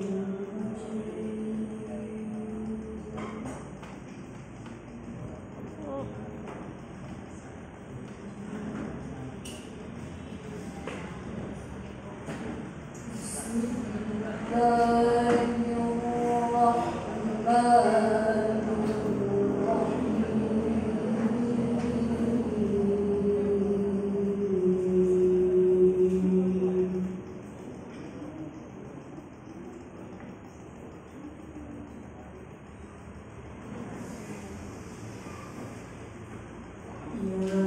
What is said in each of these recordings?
Thank mm -hmm. you. Yeah.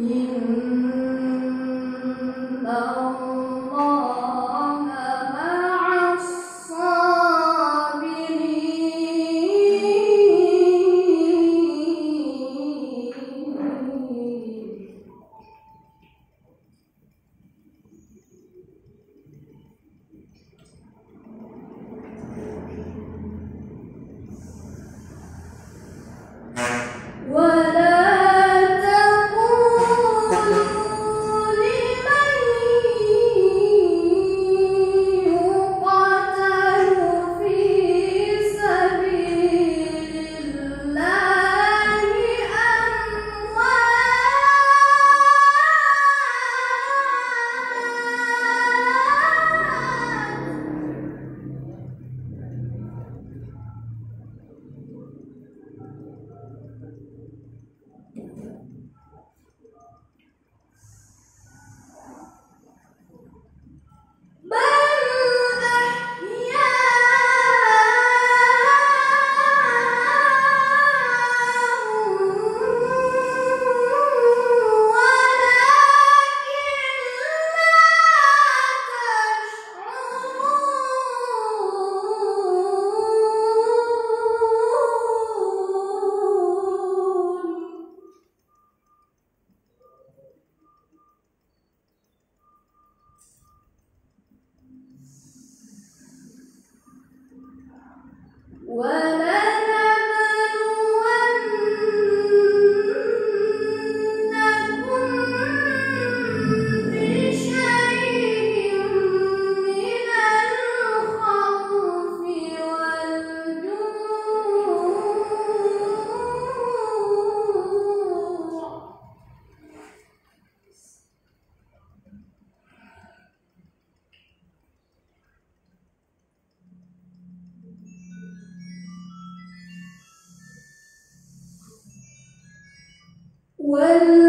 因。والجوع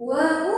我